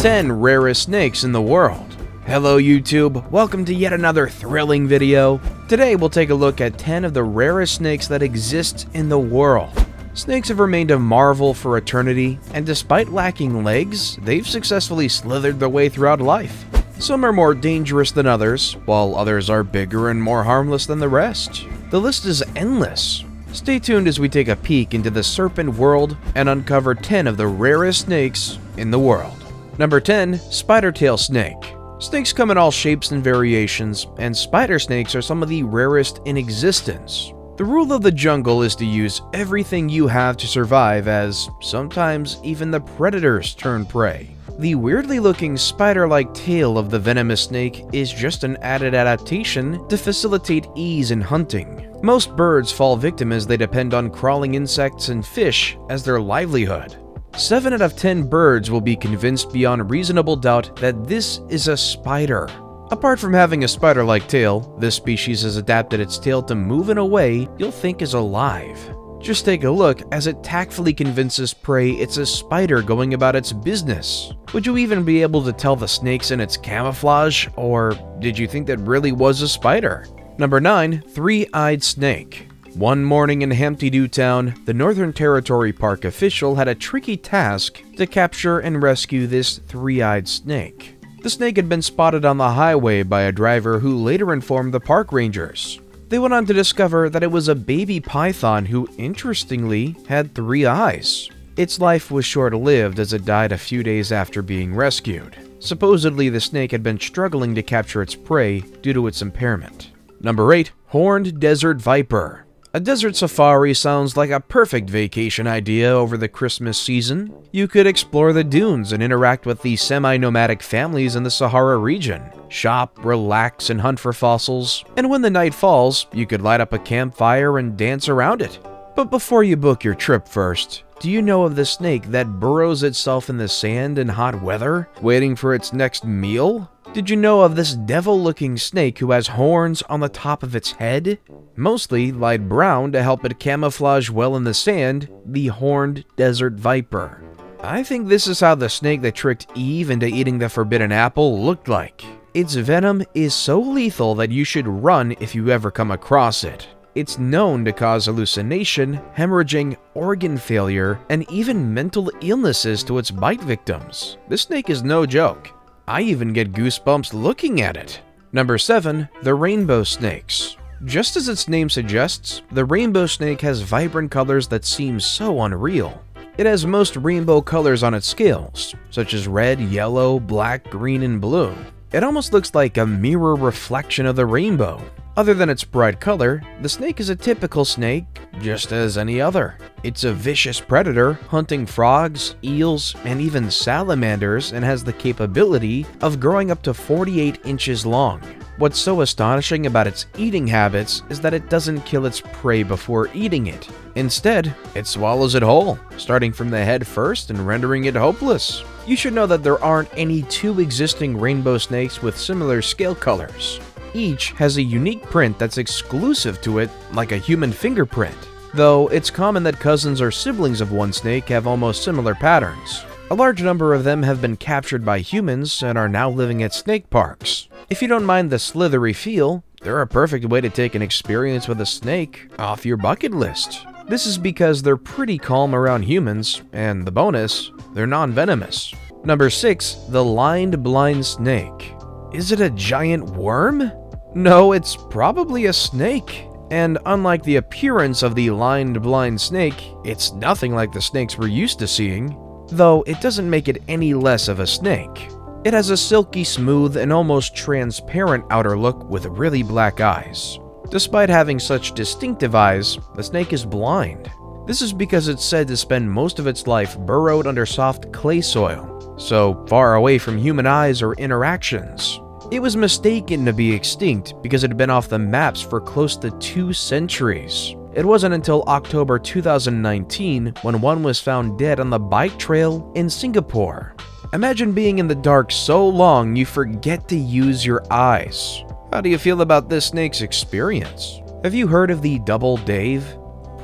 10 Rarest Snakes in the World. Hello YouTube, welcome to yet another thrilling video. Today we'll take a look at 10 of the rarest snakes that exist in the world. Snakes have remained a marvel for eternity, and despite lacking legs, they've successfully slithered their way throughout life. Some are more dangerous than others, while others are bigger and more harmless than the rest. The list is endless. Stay tuned as we take a peek into the serpent world and uncover 10 of the rarest snakes in the world. Number 10. Spider Tail Snake Snakes come in all shapes and variations, and spider snakes are some of the rarest in existence. The rule of the jungle is to use everything you have to survive as sometimes even the predators turn prey. The weirdly looking spider-like tail of the venomous snake is just an added adaptation to facilitate ease in hunting. Most birds fall victim as they depend on crawling insects and fish as their livelihood. 7 out of 10 birds will be convinced beyond reasonable doubt that this is a spider. Apart from having a spider-like tail, this species has adapted its tail to move in a way you'll think is alive. Just take a look as it tactfully convinces prey it's a spider going about its business. Would you even be able to tell the snakes in its camouflage, or did you think that really was a spider? Number 9. Three-Eyed Snake one morning in Dew Town, the Northern Territory Park official had a tricky task to capture and rescue this three-eyed snake. The snake had been spotted on the highway by a driver who later informed the park rangers. They went on to discover that it was a baby python who, interestingly, had three eyes. Its life was short-lived as it died a few days after being rescued. Supposedly, the snake had been struggling to capture its prey due to its impairment. Number 8. Horned Desert Viper a desert safari sounds like a perfect vacation idea over the Christmas season. You could explore the dunes and interact with the semi-nomadic families in the Sahara region, shop, relax, and hunt for fossils. And when the night falls, you could light up a campfire and dance around it. But before you book your trip first, do you know of the snake that burrows itself in the sand in hot weather, waiting for its next meal? Did you know of this devil-looking snake who has horns on the top of its head? Mostly light brown to help it camouflage well in the sand, the horned desert viper. I think this is how the snake that tricked Eve into eating the forbidden apple looked like. Its venom is so lethal that you should run if you ever come across it. It's known to cause hallucination, hemorrhaging, organ failure, and even mental illnesses to its bite victims. This snake is no joke. I even get goosebumps looking at it. Number 7. The Rainbow Snakes Just as its name suggests, the rainbow snake has vibrant colors that seem so unreal. It has most rainbow colors on its scales, such as red, yellow, black, green, and blue. It almost looks like a mirror reflection of the rainbow. Other than its bright color, the snake is a typical snake, just as any other. It's a vicious predator, hunting frogs, eels, and even salamanders and has the capability of growing up to 48 inches long. What's so astonishing about its eating habits is that it doesn't kill its prey before eating it. Instead, it swallows it whole, starting from the head first and rendering it hopeless. You should know that there aren't any two existing rainbow snakes with similar scale colors. Each has a unique print that's exclusive to it, like a human fingerprint. Though it's common that cousins or siblings of one snake have almost similar patterns. A large number of them have been captured by humans and are now living at snake parks. If you don't mind the slithery feel, they're a perfect way to take an experience with a snake off your bucket list. This is because they're pretty calm around humans, and the bonus, they're non-venomous. Number 6. The Lined Blind Snake Is it a giant worm? No, it's probably a snake. And unlike the appearance of the lined blind snake, it's nothing like the snakes we're used to seeing, though it doesn't make it any less of a snake. It has a silky smooth and almost transparent outer look with really black eyes. Despite having such distinctive eyes, the snake is blind. This is because it's said to spend most of its life burrowed under soft clay soil, so far away from human eyes or interactions. It was mistaken to be extinct because it had been off the maps for close to two centuries. It wasn't until October 2019 when one was found dead on the bike trail in Singapore. Imagine being in the dark so long you forget to use your eyes. How do you feel about this snake's experience? Have you heard of the Double Dave?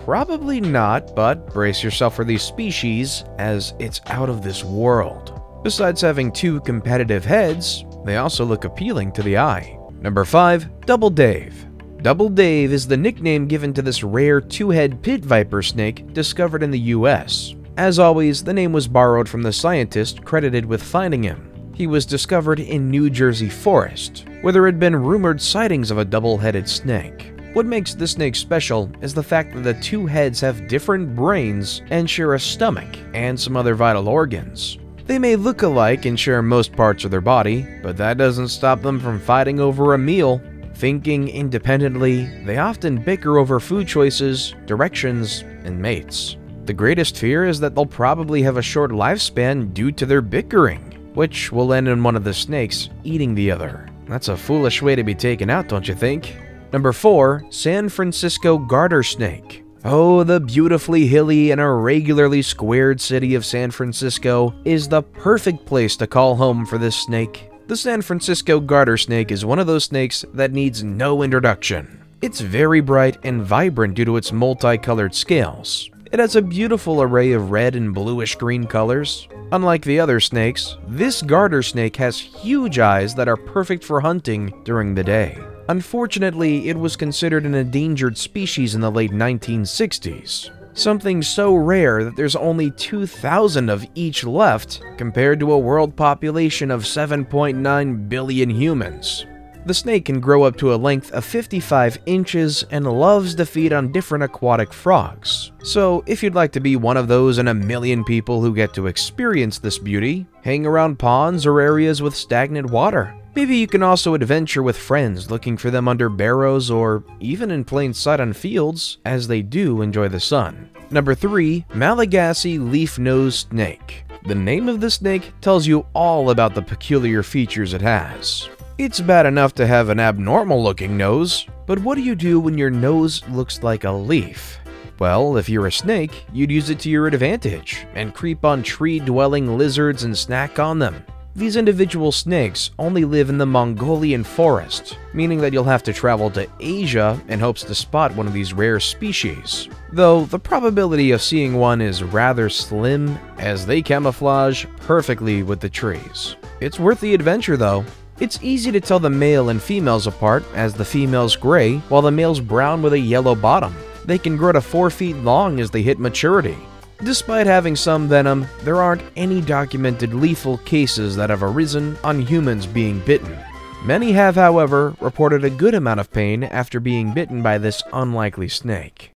Probably not, but brace yourself for these species as it's out of this world. Besides having two competitive heads, they also look appealing to the eye. Number 5. Double Dave Double Dave is the nickname given to this rare two-head pit viper snake discovered in the US. As always, the name was borrowed from the scientist credited with finding him. He was discovered in New Jersey forest, where there had been rumored sightings of a double-headed snake. What makes this snake special is the fact that the two heads have different brains and share a stomach and some other vital organs. They may look alike and share most parts of their body, but that doesn't stop them from fighting over a meal. Thinking independently, they often bicker over food choices, directions, and mates. The greatest fear is that they'll probably have a short lifespan due to their bickering, which will end in one of the snakes eating the other. That's a foolish way to be taken out, don't you think? Number 4. San Francisco Garter Snake Oh, the beautifully hilly and irregularly squared city of San Francisco is the perfect place to call home for this snake. The San Francisco garter snake is one of those snakes that needs no introduction. It's very bright and vibrant due to its multicolored scales. It has a beautiful array of red and bluish green colors. Unlike the other snakes, this garter snake has huge eyes that are perfect for hunting during the day. Unfortunately, it was considered an endangered species in the late 1960s. Something so rare that there's only 2,000 of each left compared to a world population of 7.9 billion humans. The snake can grow up to a length of 55 inches and loves to feed on different aquatic frogs. So, if you'd like to be one of those in a million people who get to experience this beauty, hang around ponds or areas with stagnant water. Maybe you can also adventure with friends looking for them under barrows or even in plain sight on fields, as they do enjoy the sun. Number 3. Malagasy Leaf-Nosed Snake The name of the snake tells you all about the peculiar features it has. It's bad enough to have an abnormal looking nose, but what do you do when your nose looks like a leaf? Well, if you're a snake, you'd use it to your advantage and creep on tree dwelling lizards and snack on them. These individual snakes only live in the Mongolian forest, meaning that you'll have to travel to Asia in hopes to spot one of these rare species. Though the probability of seeing one is rather slim, as they camouflage perfectly with the trees. It's worth the adventure though. It's easy to tell the male and females apart as the female's gray while the male's brown with a yellow bottom. They can grow to 4 feet long as they hit maturity. Despite having some venom, there aren't any documented lethal cases that have arisen on humans being bitten. Many have, however, reported a good amount of pain after being bitten by this unlikely snake.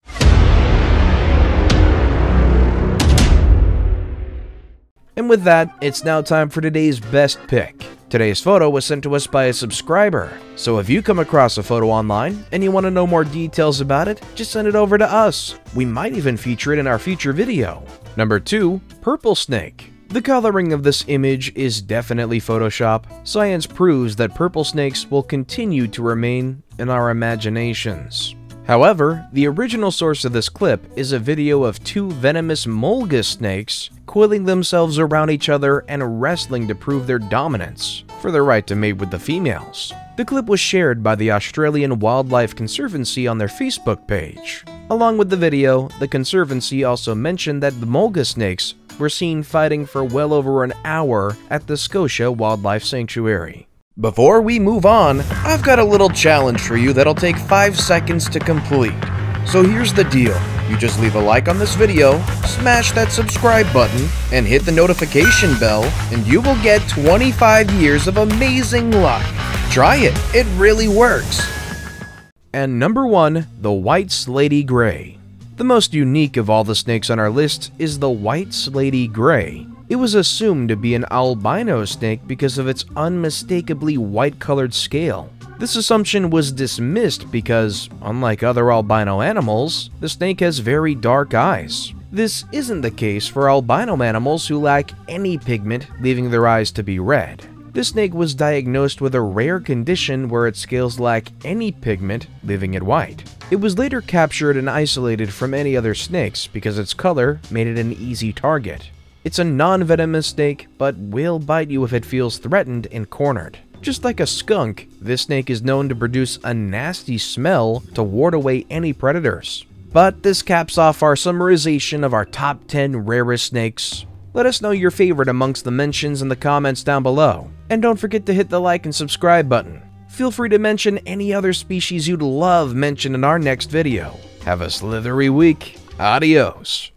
And with that, it's now time for today's best pick. Today's photo was sent to us by a subscriber, so if you come across a photo online and you want to know more details about it, just send it over to us. We might even feature it in our future video. Number 2. Purple Snake the coloring of this image is definitely Photoshop. Science proves that purple snakes will continue to remain in our imaginations. However, the original source of this clip is a video of two venomous mulga snakes coiling themselves around each other and wrestling to prove their dominance for the right to mate with the females. The clip was shared by the Australian Wildlife Conservancy on their Facebook page. Along with the video, the Conservancy also mentioned that the mulga snakes were seen fighting for well over an hour at the Scotia Wildlife Sanctuary. Before we move on, I've got a little challenge for you that'll take 5 seconds to complete. So here's the deal. You just leave a like on this video, smash that subscribe button, and hit the notification bell, and you will get 25 years of amazing luck. Try it, it really works. And number 1, the White Slaty Gray. The most unique of all the snakes on our list is the White Slaty Gray. It was assumed to be an albino snake because of its unmistakably white-colored scale. This assumption was dismissed because, unlike other albino animals, the snake has very dark eyes. This isn't the case for albino animals who lack any pigment, leaving their eyes to be red. This snake was diagnosed with a rare condition where its scales lack any pigment, leaving it white. It was later captured and isolated from any other snakes because its color made it an easy target. It's a non-venomous snake, but will bite you if it feels threatened and cornered. Just like a skunk, this snake is known to produce a nasty smell to ward away any predators. But this caps off our summarization of our top 10 rarest snakes. Let us know your favorite amongst the mentions in the comments down below. And don't forget to hit the like and subscribe button. Feel free to mention any other species you'd love mentioned in our next video. Have a slithery week. Adios.